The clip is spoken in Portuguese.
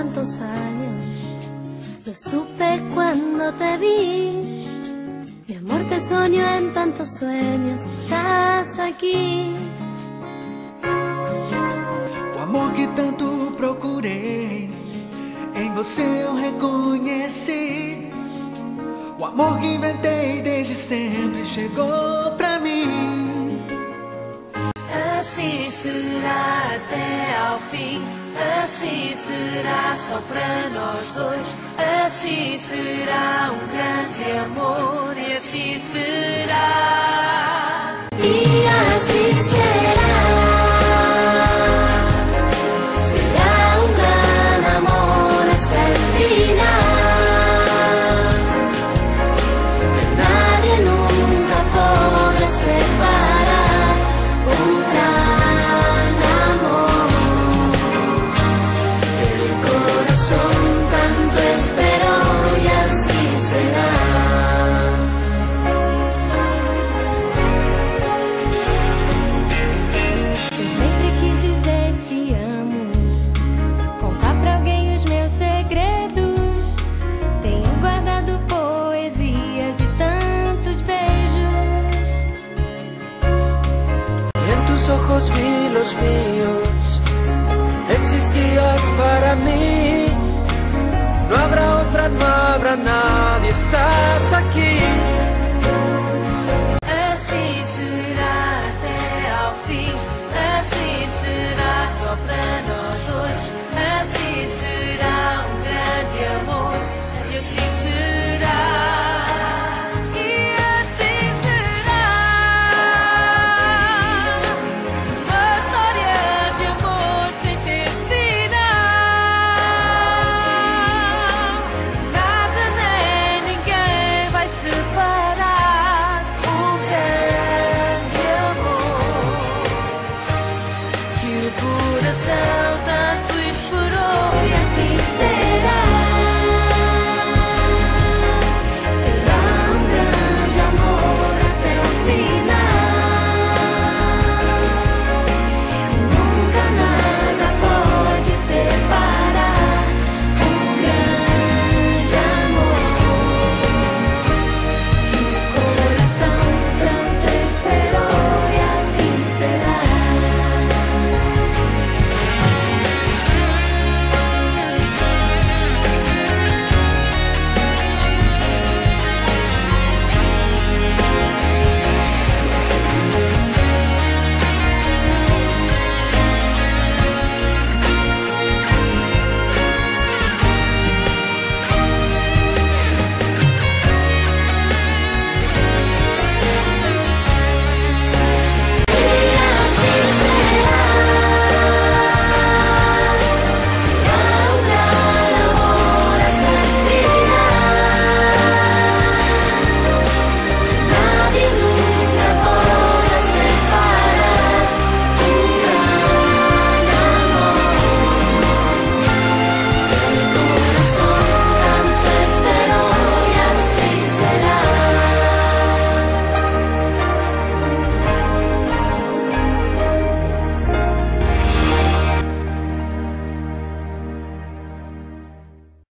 tantos años, lo supe cuando te vi. Mi amor que soñó en tantos sueños, estás aquí. O amor que tanto procurei, em você eu reconheci. O amor que inventei desde sempre chegou Assim será até ao fim. Assim será só para nós dois. Assim será um grande amor. E assim será. Tus ojos vi los míos, existías para mí. No habrá otra, no habrá nadie, estás aquí.